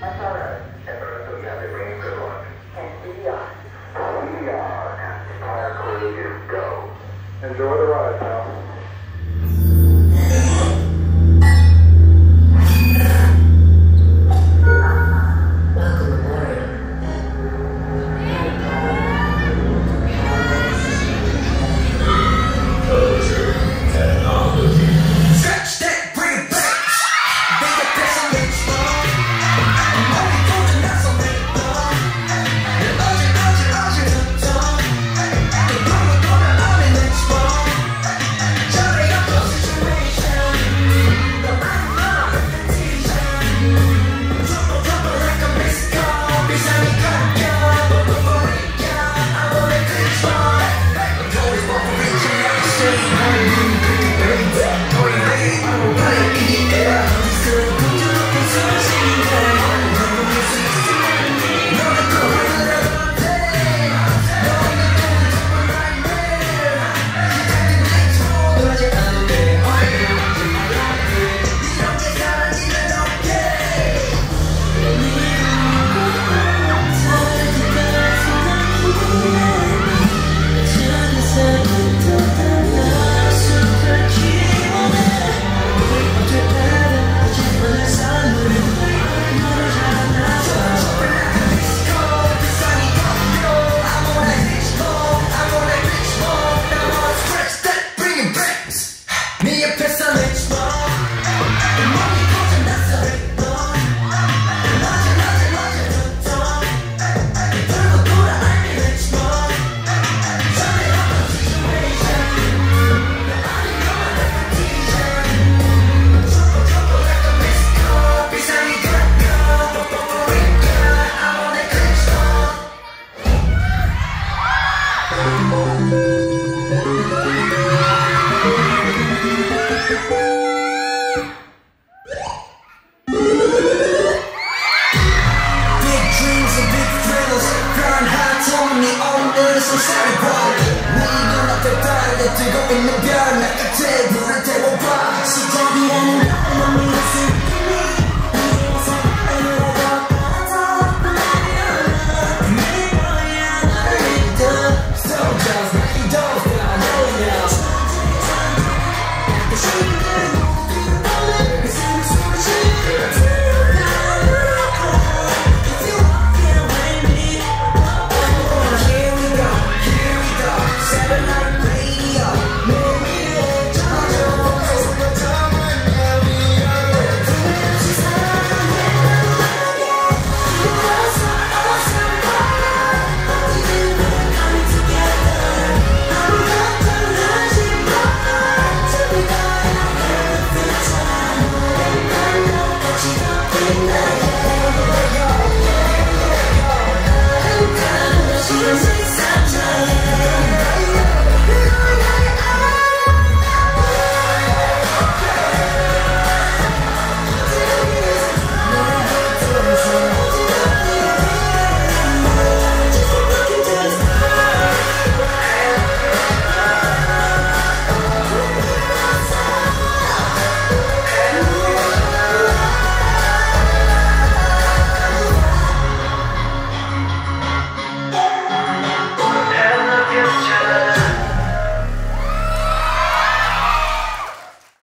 We are. at are. Go. Enjoy the ride, pal. we don't have to die. Let's go in the dark, make a change, we're the.